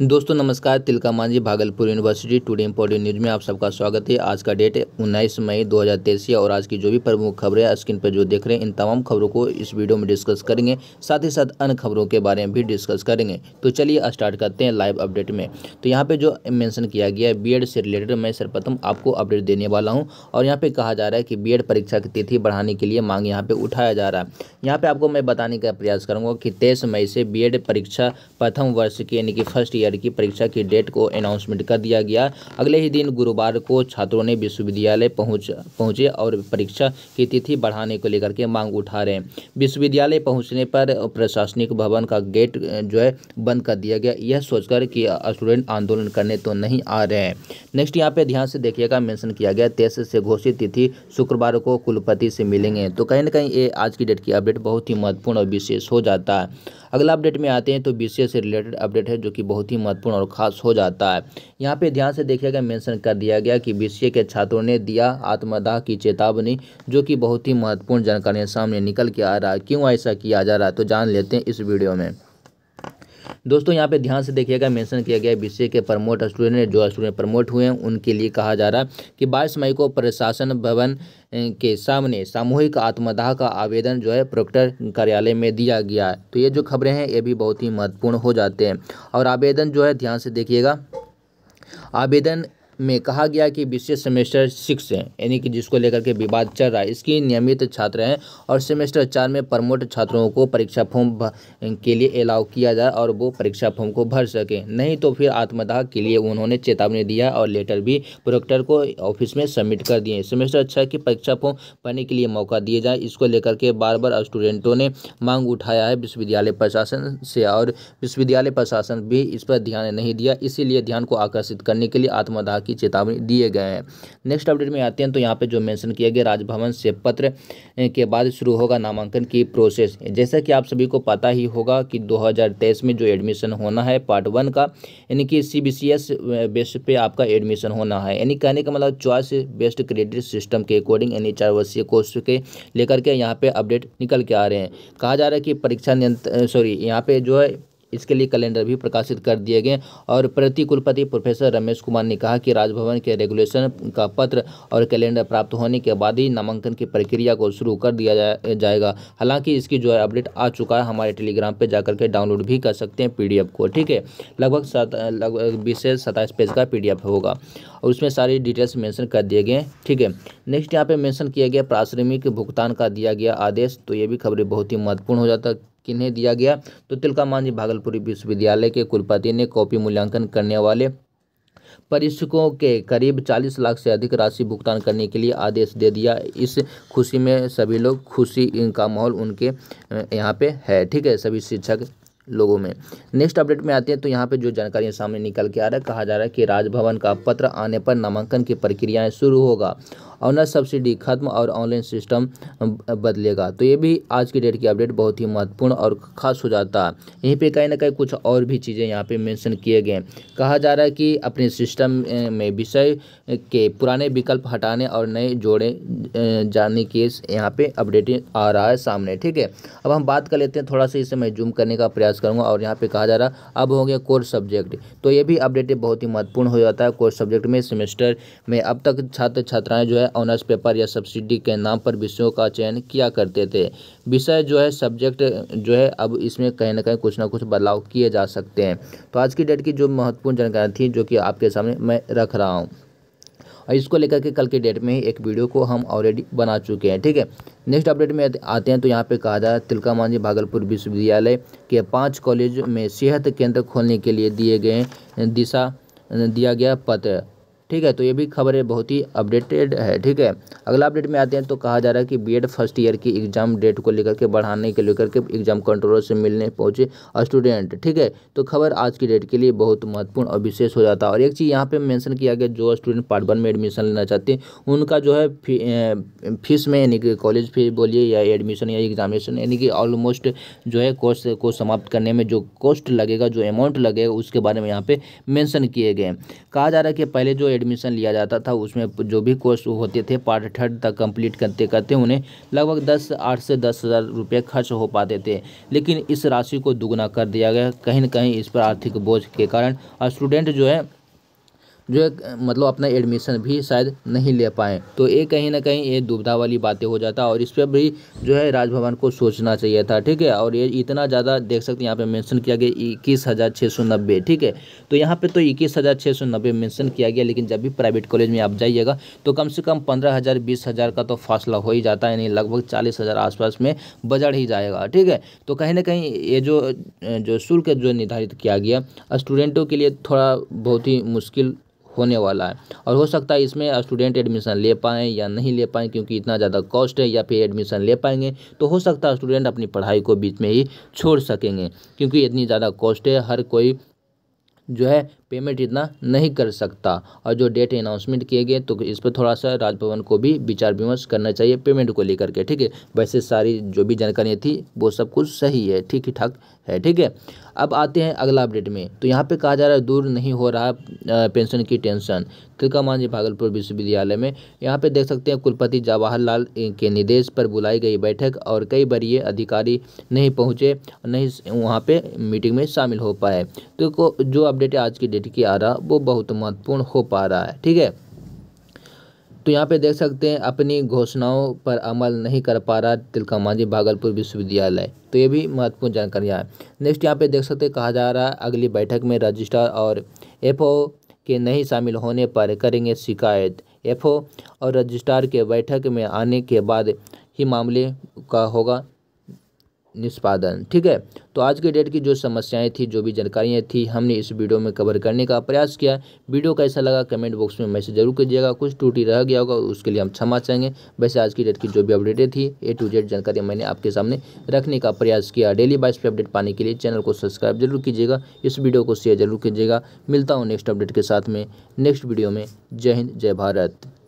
दोस्तों, नमस्कार, Tilka Manjhi, Bhagalpur university today important news में आप सबका स्वागत है। आज का डेट उन्नीस मई 2023 है और आज की जो भी प्रमुख खबरें स्क्रीन पर जो देख रहे हैं, इन तमाम खबरों को इस वीडियो में डिस्कस करेंगे। साथ ही साथ अन्य खबरों के बारे में भी डिस्कस करेंगे। तो चलिए स्टार्ट करते हैं लाइव अपडेट में। तो यहाँ पर जो मैंशन किया गया है बी से रिलेटेड मैं सर्वप्रथम आपको अपडेट देने वाला हूँ। और यहाँ पर कहा जा रहा है कि बी परीक्षा की तिथि बढ़ाने के लिए मांग यहाँ पर उठाया जा रहा है। यहाँ पर आपको मैं बताने का प्रयास करूँगा कि तेईस मई से बी परीक्षा प्रथम वर्ष की, यानी कि फ़र्स्ट ईयर की परीक्षा की डेट को अनाउंसमेंट कर दिया गया। अगले ही दिन गुरुवार को छात्रों ने विश्वविद्यालय पहुँच, पहुँचे और परीक्षा की तिथि बढ़ाने को लेकर के मांग उठा रहे। हैं विश्वविद्यालय पहुँचने पर प्रशासनिक भवन का गेट जो है, बंद कर दिया गया। यह सोचकर कि स्टूडेंट आंदोलन करने तो नहीं आ रहे हैं। नेक्स्ट यहाँ पे ध्यान से देखिएगा मेंशन किया गया, तेईस से घोषित तिथि शुक्रवार को कुलपति से मिलेंगे। तो कहीं ना कहीं ये आज की डेट की अपडेट बहुत ही महत्वपूर्ण और विशेष हो जाता है। अगला अपडेट में आते हैं तो बी से रिलेटेड अपडेट है, जो कि बहुत ही महत्वपूर्ण और ख़ास हो जाता है। यहाँ पे ध्यान से देखिएगा, मेंशन कर दिया गया कि बी के छात्रों ने दिया आत्मदाह की चेतावनी, जो कि बहुत ही महत्वपूर्ण जानकारियाँ सामने निकल के आ रहा है। क्यों ऐसा किया जा रहा है तो जान लेते हैं इस वीडियो में। दोस्तों, यहाँ पे ध्यान से देखिएगा, मेंशन किया गया बीसीए के प्रमोट स्टूडेंट जो स्टूडेंट प्रमोट हुए हैं, उनके लिए कहा जा रहा है कि बाईस मई को प्रशासन भवन के सामने सामूहिक आत्मदाह का आवेदन जो है, प्रोक्टर कार्यालय में दिया गया है। तो ये जो खबरें हैं, ये भी बहुत ही महत्वपूर्ण हो जाते हैं। और आवेदन जो है, ध्यान से देखिएगा, आवेदन में कहा गया कि विशेष सेमेस्टर सिक्स है, यानी कि जिसको लेकर के विवाद चल रहा है। इसकी नियमित छात्र हैं और सेमेस्टर चार में प्रमोट छात्रों को परीक्षा फॉर्म के लिए अलाउ किया जाए और वो परीक्षा फॉर्म को भर सके। नहीं तो फिर आत्मदाह के लिए उन्होंने चेतावनी दिया और लेटर भी प्रोक्टर को ऑफ़िस में सबमिट कर दिए। सेमेस्टर छः की परीक्षा फॉर्म भरने के लिए मौका दिए जाए, इसको लेकर के बार बार स्टूडेंटों ने मांग उठाया है। विश्वविद्यालय प्रशासन से और विश्वविद्यालय प्रशासन भी इस पर ध्यान नहीं दिया, इसीलिए ध्यान को आकर्षित करने के लिए आत्मदाह की चेतावनी दिए गए हैं। नेक्स्ट अपडेट में आते हैं तो यहाँ पे जो मेंशन किया गया राजभवन से पत्र के बाद शुरू होगा नामांकन की प्रोसेस जैसा कि आप सभी को पता ही होगा कि 2023 में जो एडमिशन होना है पार्ट वन का, यानी कि सी बी बेस पे आपका एडमिशन होना है। यानी कहने का मतलब चॉइस बेस्ड क्रेडिट सिस्टम के अकॉर्डिंग यानी चार वर्षीय कोर्स के लेकर के यहाँ पे अपडेट निकल के आ रहे हैं। कहा जा रहा है कि परीक्षा नियंत्रण सॉरी यहाँ पे जो है इसके लिए कैलेंडर भी प्रकाशित कर दिए गए और प्रति कुलपति प्रोफेसर रमेश कुमार ने कहा कि राजभवन के रेगुलेशन का पत्र और कैलेंडर प्राप्त होने के बाद ही नामांकन की प्रक्रिया को शुरू कर दिया जाएगा। हालाँकि इसकी जो है अपडेट आ चुका है, हमारे टेलीग्राम पर जाकर के डाउनलोड भी कर सकते हैं पीडीएफ को, ठीक है? लगभग सात लगभग बीस से सत्ताईस पेज का पीडीएफ होगा। और उसमें सारी डिटेल्स मेंशन कर दिए गए ठीक है? नेक्स्ट यहाँ पे मेंशन किया गया प्राश्रमिक भुगतान का दिया गया आदेश तो ये भी खबरें बहुत ही महत्वपूर्ण हो जाता किन्हें दिया गया। तो तिलका मांझी भागलपुरी विश्वविद्यालय के कुलपति ने कॉपी मूल्यांकन करने वाले परीक्षकों के करीब 40 लाख से अधिक राशि भुगतान करने के लिए आदेश दे दिया। इस खुशी में सभी लोग खुशी का माहौल उनके यहाँ पे है। ठीक है, सभी शिक्षक लोगों में। नेक्स्ट अपडेट में आते हैं तो यहाँ पे जो जानकारियाँ सामने निकल के आ रहा है, कहा जा रहा है कि राजभवन का पत्र आने पर नामांकन की प्रक्रियाएँ शुरू होगा ऑनर सब्सिडी खत्म और ऑनलाइन सिस्टम बदलेगा। तो ये भी आज की डेट की अपडेट बहुत ही महत्वपूर्ण और ख़ास हो जाता है। यहीं पे कहीं ना कहीं कुछ और भी चीज़ें यहाँ पे मेंशन किए गए हैं। कहा जा रहा है कि अपने सिस्टम में विषय के पुराने विकल्प हटाने और नए जोड़े जाने के यहाँ पे अपडेट आ रहा है सामने। ठीक है, अब हम बात कर लेते हैं, थोड़ा सा इसे मैं जूम करने का प्रयास करूँगा और यहाँ पे कहा जा रहा अब हो गया कोर्स सब्जेक्ट तो ये भी अपडेट बहुत ही महत्वपूर्ण हो जाता है कोर्स सब्जेक्ट में सेमेस्टर में। अब तक छात्र छात्राएँ जो है ऑनर्स पेपर या सब्सिडी के नाम पर विषयों का चयन किया करते थे। विषय जो है सब्जेक्ट जो है अब इसमें कहीं ना कहीं कुछ ना कुछ बदलाव किए जा सकते हैं। तो आज की डेट की जो महत्वपूर्ण जानकारी थी, जो कि आपके सामने मैं रख रहा हूँ। और इसको लेकर के कल के डेट में एक वीडियो को हम ऑलरेडी बना चुके हैं, ठीक है? नेक्स्ट अपडेट में आते हैं तो यहाँ पे कहा जा रहा है तिलका मांझी भागलपुर विश्वविद्यालय के पाँच कॉलेज में सेहत केंद्र खोलने के लिए दिए गए दिशा, दिया गया पत्र। ठीक है तो ये भी खबरें बहुत ही अपडेटेड है, ठीक है। अगला अपडेट में आते हैं तो कहा जा रहा है कि बीएड फ़र्स्ट ईयर की एग्ज़ाम डेट को लेकर के, बढ़ाने के लेकर के एग्ज़ाम कंट्रोलर से मिलने पहुँचे स्टूडेंट ठीक है। तो खबर आज की डेट के लिए बहुत महत्वपूर्ण और विशेष हो जाता है। और एक चीज़ यहाँ पे मेंशन किया गया, जो स्टूडेंट पार्ट वन में एडमिशन लेना चाहते हैं, उनका जो है फ़ीस में, यानी कि कॉलेज फ़ीस बोलिए, या एडमिशन या एग्जामिनेशन यानी कि ऑलमोस्ट जो है कोर्स को समाप्त करने में जो कॉस्ट लगेगा, जो अमाउंट लगेगा, उसके बारे में यहाँ पे मैंसन किए गए कहा जा रहा है कि पहले जो एडमिशन लिया जाता था। उसमें जो भी कोर्स होते थे, पार्ट थर्ड तक कंप्लीट करते करते उन्हें लगभग दस, आठ से दस हज़ार रुपये खर्च हो पाते थे। लेकिन इस राशि को दुगना कर दिया गया। कहीं ना कहीं इस पर आर्थिक बोझ के कारण स्टूडेंट जो है जो है मतलब अपना एडमिशन भी शायद नहीं ले पाए। तो ये कहीं ना कहीं ये दुविधा वाली बातें हो जाता और इस पर भी जो है राजभवन को सोचना चाहिए था, ठीक है? और ये इतना ज़्यादा देख सकते हैं, यहाँ पे मेंशन किया गया इक्कीस हज़ार छः सौ नब्बे, ठीक है? तो यहाँ पे तो इक्कीस हज़ार छः सौ नब्बे मैंसन किया गया, लेकिन जब भी प्राइवेट कॉलेज में आप जाइएगा तो कम से कम पंद्रह हज़ार, बीस हज़ार का तो फासला हो ही जाता है, यानी लगभग चालीस हज़ार आसपास में बजट ही जाएगा, ठीक है? तो कहीं ना कहीं ये जो जो शुल्क जो निर्धारित किया गया स्टूडेंटों के लिए थोड़ा बहुत ही मुश्किल होने वाला है। और हो सकता है इसमें स्टूडेंट एडमिशन ले पाएँ या नहीं ले पाएँ, क्योंकि इतना ज़्यादा कॉस्ट है, या फिर एडमिशन ले पाएँगे तो हो सकता है स्टूडेंट अपनी पढ़ाई को बीच में ही छोड़ सकेंगे, क्योंकि इतनी ज़्यादा कॉस्ट है। हर कोई जो है पेमेंट इतना नहीं कर सकता। और जो डेट अनाउंसमेंट किए गए तो इस पर थोड़ा सा राजभवन को भी विचार विमर्श करना चाहिए पेमेंट को लेकर के, ठीक है? वैसे सारी जो भी जानकारियाँ थी, वो सब कुछ सही है, ठीक ठाक है, ठीक है? अब आते हैं अगला अपडेट में। तो यहाँ पे कहा जा रहा है, दूर नहीं हो रहा पेंशन की टेंशन तिलका मांझी भागलपुर विश्वविद्यालय में यहाँ पे देख सकते हैं, कुलपति जवाहरलाल के निर्देश पर बुलाई गई बैठक और कई बड़े अधिकारी नहीं पहुँचे, नहीं वहाँ पे मीटिंग में शामिल हो पाए। तो जो अपडेट आज की डेट की आ रहा वो बहुत महत्वपूर्ण हो पा रहा है, ठीक है? तो यहाँ पे देख सकते हैं, अपनी घोषणाओं पर अमल नहीं कर पा रहा तिलका मांझी भागलपुर विश्वविद्यालय तो ये भी महत्वपूर्ण जानकारियाँ हैं। नेक्स्ट यहाँ पे देख सकते हैं, कहा जा रहा है, अगली बैठक में रजिस्ट्रार और एफओ के नहीं शामिल होने पर करेंगे शिकायत। एफओ और रजिस्ट्रार के बैठक में आने के बाद ही मामले का होगा। निष्पादन, ठीक है? तो आज के डेट की जो समस्याएँ थी, जो भी जानकारियाँ थी, हमने इस वीडियो में कवर करने का प्रयास किया। वीडियो कैसा लगा कमेंट बॉक्स में मैसेज ज़रूर कीजिएगा। कुछ टूटी रह गया होगा, उसके लिए हम क्षमा चाहेंगे। वैसे आज की डेट की जो भी अपडेटें थी ए टू जेड जानकारी मैंने आपके सामने रखने का प्रयास किया। डेली बाइस पे अपडेट पाने के लिए चैनल को सब्सक्राइब ज़रूर कीजिएगा। इस वीडियो को शेयर ज़रूर कीजिएगा। मिलता हूँ नेक्स्ट अपडेट के साथ में। नेक्स्ट वीडियो में। जय हिंद, जय भारत।